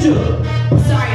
future. Sorry.